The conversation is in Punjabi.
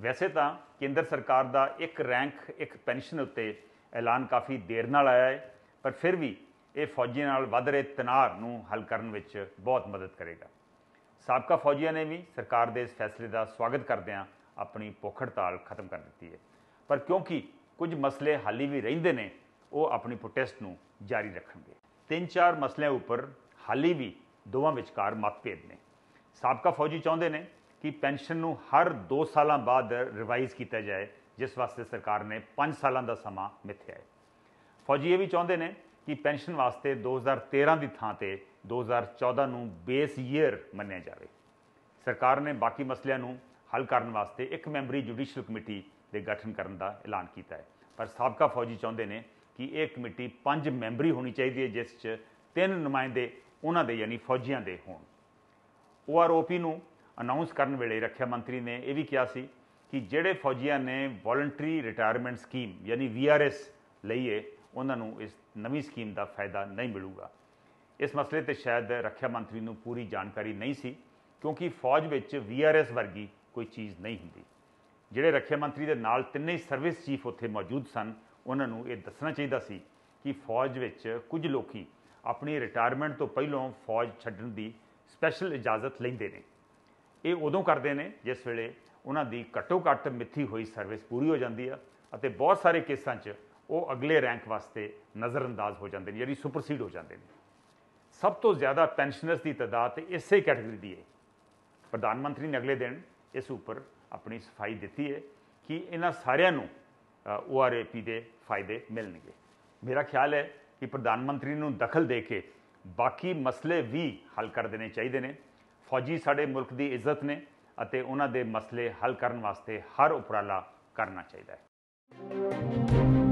ਵੈਸੇ ਤਾਂ ਕੇਂਦਰ ਸਰਕਾਰ ਦਾ ਇੱਕ ਰੈਂਕ, ਇੱਕ ਪੈਨਸ਼ਨ ਉੱਤੇ ਐਲਾਨ ਕਾਫੀ ਦੇਰ ਨਾਲ ਆਇਆ ਹੈ, ਪਰ ਫਿਰ ਵੀ ਇਹ ਫੌਜੀਆਂ ਨਾਲ ਵੱਧ ਰਹੇ ਤਣਾਅ ਨੂੰ ਹੱਲ ਕਰਨ ਵਿੱਚ ਬਹੁਤ ਮਦਦ ਕਰੇਗਾ। ਸਾਬਕਾ ਫੌਜੀਆਂ ਨੇ ਵੀ ਸਰਕਾਰ ਦੇ ਇਸ ਫੈਸਲੇ ਦਾ ਸਵਾਗਤ ਕਰਦਿਆਂ ਆਪਣੀ ਭੁੱਖ ਹੜਤਾਲ ਖਤਮ ਕਰ ਦਿੱਤੀ ਹੈ। ਪਰ ਕਿਉਂਕਿ ਕੁਝ ਮਸਲੇ ਹਾਲੀ ਵੀ ਰਹਿੰਦੇ ਨੇ, ਉਹ ਆਪਣੀ ਪ੍ਰੋਟੈਸਟ ਨੂੰ ਜਾਰੀ ਰੱਖਣਗੇ। ਤਿੰਨ ਚਾਰ ਮਸਲਿਆਂ ਉੱਪਰ ਹਾਲੀ ਵੀ ਦੋਵਾਂ ਵਿਚਕਾਰ ਮਤਭੇਦ ਨੇ। ਸਾਬਕਾ ਫੌਜੀ ਚਾਹੁੰਦੇ ਨੇ ਕਿ ਪੈਨਸ਼ਨ ਨੂੰ ਹਰ 2 ਸਾਲਾਂ ਬਾਅਦ ਰਿਵਾਈਜ਼ ਕੀਤਾ ਜਾਏ, ਜਿਸ ਵਾਸਤੇ ਸਰਕਾਰ ਨੇ 5 ਸਾਲਾਂ ਦਾ ਸਮਾਂ ਮਿੱਥਿਆ ਹੈ। ਫੌਜੀ ਇਹ ਵੀ ਚਾਹੁੰਦੇ ਨੇ ਕਿ ਪੈਨਸ਼ਨ ਵਾਸਤੇ 2013 ਦੀ ਥਾਂ ਤੇ 2014 ਨੂੰ ਬੇਸ ਈਅਰ ਮੰਨਿਆ ਜਾਵੇ। ਸਰਕਾਰ ਨੇ ਬਾਕੀ ਮਸਲਿਆਂ ਨੂੰ ਹੱਲ ਕਰਨ ਵਾਸਤੇ ਇੱਕ ਮੈਂਬਰੀ ਜੁਡੀਸ਼ੀਅਲ ਕਮੇਟੀ ਦੇ ਗਠਨ ਕਰਨ ਦਾ ਐਲਾਨ ਕੀਤਾ ਹੈ। ਪਰ ਸਾਬਕਾ ਫੌਜੀ ਚਾਹੁੰਦੇ ਨੇ ਕਿ ਇਹ ਕਮੇਟੀ ਪੰਜ ਮੈਂਬਰੀ ਹੋਣੀ ਚਾਹੀਦੀ ਹੈ, ਜਿਸ 'ਚ ਤਿੰਨ ਨੁਮਾਇੰਦੇ ਉਹਨਾਂ ਦੇ, ਯਾਨੀ ਫੌਜੀਆਂ ਦੇ ਹੋਣ। ਓਆਰਓਪੀ ਨੂੰ ਅਨਾਉਂਸ ਕਰਨ ਵੇਲੇ ਰੱਖਿਆ ਮੰਤਰੀ ਨੇ ਇਹ ਵੀ ਕਿਹਾ ਸੀ ਕਿ ਜਿਹੜੇ ਫੌਜੀਆਂ ਨੇ ਵੋਲੰਟਰੀ ਰਿਟਾਇਰਮੈਂਟ ਸਕੀਮ ਯਾਨੀ ਵੀਆਰਐਸ ਲਈਏ ਉਹਨਾਂ ਨੂੰ ਇਸ ਨਵੀਂ ਸਕੀਮ ਦਾ ਫਾਇਦਾ ਨਹੀਂ ਮਿਲੂਗਾ। ਇਸ ਮਸਲੇ ਤੇ ਸ਼ਾਇਦ ਰੱਖਿਆ ਮੰਤਰੀ ਨੂੰ ਪੂਰੀ ਜਾਣਕਾਰੀ ਨਹੀਂ ਸੀ, ਕਿਉਂਕਿ ਫੌਜ ਵਿੱਚ ਵੀਆਰਐਸ ਵਰਗੀ ਕੋਈ ਚੀਜ਼ ਨਹੀਂ ਹੁੰਦੀ। ਜਿਹੜੇ ਰੱਖਿਆ ਮੰਤਰੀ ਦੇ ਨਾਲ ਤਿੰਨੇ ਹੀ ਸਰਵਿਸ ਚੀਫ ਉੱਥੇ ਮੌਜੂਦ ਸਨ, ਉਹਨਾਂ ਨੂੰ ਇਹ ਦੱਸਣਾ ਚਾਹੀਦਾ ਸੀ ਕਿ ਫੌਜ ਵਿੱਚ ਕੁਝ ਲੋਕੀ ਆਪਣੀ ਰਿਟਾਇਰਮੈਂਟ ਤੋਂ ਪਹਿਲਾਂ ਫੌਜ ਛੱਡਣ ਦੀ ਸਪੈਸ਼ਲ ਇਜਾਜ਼ਤ ਲੈਂਦੇ ਨੇ। ਇਹ ਉਦੋਂ ਕਰਦੇ ਨੇ ਜਿਸ ਵੇਲੇ ਉਹਨਾਂ ਦੀ ਘੱਟੋ ਘੱਟ ਮਿੱਥੀ ਹੋਈ ਸਰਵਿਸ ਪੂਰੀ ਹੋ ਜਾਂਦੀ ਆ ਅਤੇ ਬਹੁਤ ਸਾਰੇ ਕੇਸਾਂ 'ਚ ਉਹ ਅਗਲੇ ਰੈਂਕ ਵਾਸਤੇ ਨਜ਼ਰਅੰਦਾਜ਼ ਹੋ ਜਾਂਦੇ ਨੇ, ਯਾਨੀ ਸੁਪਰਸੀਡ ਹੋ ਜਾਂਦੇ ਨੇ। ਸਭ ਤੋਂ ਜ਼ਿਆਦਾ ਪੈਨਸ਼ਨਰਸ ਦੀ ਤਾਦਾਦ ਇਸੇ ਕੈਟਾਗਰੀ ਦੀ ਹੈ। ਪ੍ਰਧਾਨ ਮੰਤਰੀ ਨੇ ਅਗਲੇ ਦਿਨ ਇਸ ਉੱਪਰ ਆਪਣੀ ਸਫ਼ਾਈ ਦਿੱਤੀ ਹੈ ਕਿ ਇਹਨਾਂ ਸਾਰਿਆਂ ਨੂੰ ਓਆਰਏਪੀ ਦੇ ਫਾਇਦੇ ਮਿਲਣਗੇ। ਮੇਰਾ ਖਿਆਲ ਹੈ ਕਿ ਪ੍ਰਧਾਨ ਮੰਤਰੀ ਨੂੰ ਦਖਲ ਦੇ ਕੇ ਬਾਕੀ ਮਸਲੇ ਵੀ ਹੱਲ ਕਰ ਦੇਣੇ ਚਾਹੀਦੇ ਨੇ। ਫੌਜੀ ਸਾਡੇ ਮੁਲਕ ਦੀ ਇੱਜ਼ਤ ਨੇ ਅਤੇ ਉਹਨਾਂ ਦੇ ਮਸਲੇ ਹੱਲ ਕਰਨ ਵਾਸਤੇ ਹਰ ਉਪਰਾਲਾ ਕਰਨਾ ਚਾਹੀਦਾ ਹੈ।